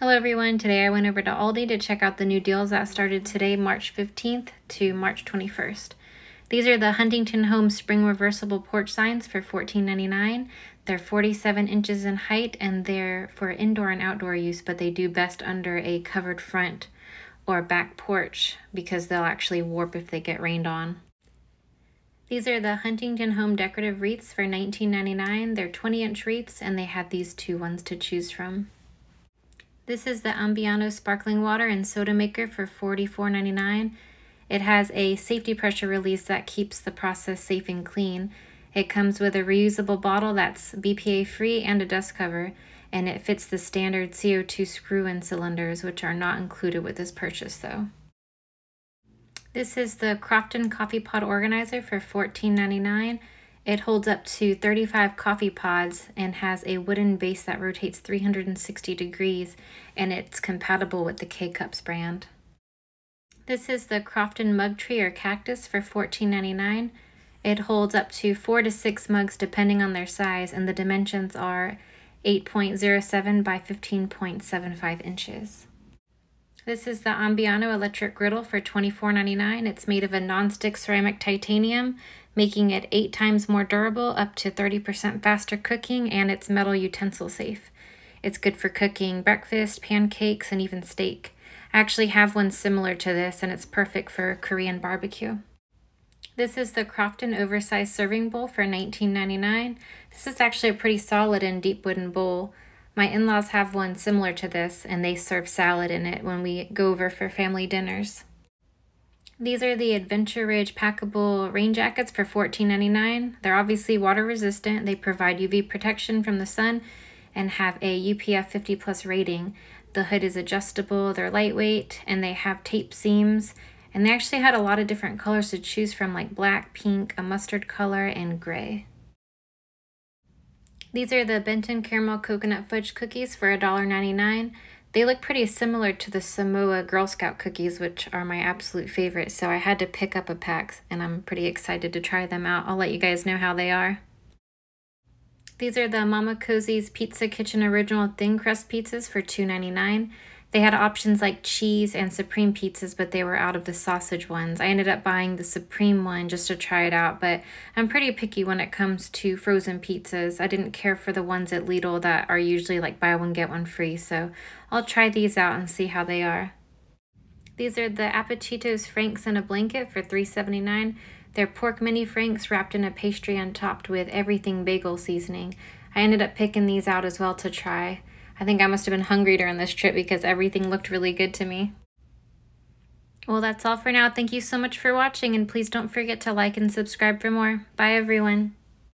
Hello everyone, today I went over to Aldi to check out the new deals that started today, March 15th to March 21st. These are the Huntington Home Spring Reversible Porch Signs for $14.99. They're 47 inches in height and they're for indoor and outdoor use, but they do best under a covered front or back porch because they'll actually warp if they get rained on. These are the Huntington Home Decorative Wreaths for $19.99. They're 20 inch wreaths and they have these two ones to choose from. This is the Ambiano Sparkling Water and Soda Maker for $44.99. It has a safety pressure release that keeps the process safe and clean. It comes with a reusable bottle that's BPA free and a dust cover, and it fits the standard CO2 screw in cylinders, which are not included with this purchase though. This is the Crofton Coffee Pod Organizer for $14.99. It holds up to 35 coffee pods and has a wooden base that rotates 360 degrees, and it's compatible with the K-Cups brand. This is the Crofton Mug Tree or Cactus for $14.99. It holds up to 4 to 6 mugs depending on their size, and the dimensions are 8.07 by 15.75 inches. This is the Ambiano electric griddle for $24.99. It's made of a non-stick ceramic titanium, making it 8 times more durable, up to 30% faster cooking, and it's metal utensil safe. It's good for cooking breakfast, pancakes, and even steak. I actually have one similar to this and it's perfect for Korean barbecue. This is the Crofton Oversized Serving Bowl for $19.99. This is actually a pretty solid and deep wooden bowl. My in-laws have one similar to this and they serve salad in it when we go over for family dinners. These are the Adventure Ridge packable rain jackets for $14.99. They're obviously water resistant. They provide UV protection from the sun and have a UPF 50 plus rating. The hood is adjustable, they're lightweight, and they have tape seams. And they actually had a lot of different colors to choose from, like black, pink, a mustard color, and gray. These are the Benton Caramel Coconut Fudge Cookies for $1.99. They look pretty similar to the Samoa Girl Scout cookies, which are my absolute favorite, so I had to pick up a pack, and I'm pretty excited to try them out. I'll let you guys know how they are. These are the Mama Cozzi's Pizza Kitchen Original Thin Crust Pizzas for $2.99. They had options like cheese and supreme pizzas, but they were out of the sausage ones. I ended up buying the supreme one just to try it out, but I'm pretty picky when it comes to frozen pizzas. I didn't care for the ones at Lidl that are usually like buy one, get one free, so I'll try these out and see how they are. These are the Appetitos Franks in a blanket for $3.79. They're pork mini franks wrapped in a pastry and topped with everything bagel seasoning. I ended up picking these out as well to try. I think I must have been hungry during this trip because everything looked really good to me. Well, that's all for now. Thank you so much for watching, and please don't forget to like and subscribe for more. Bye, everyone.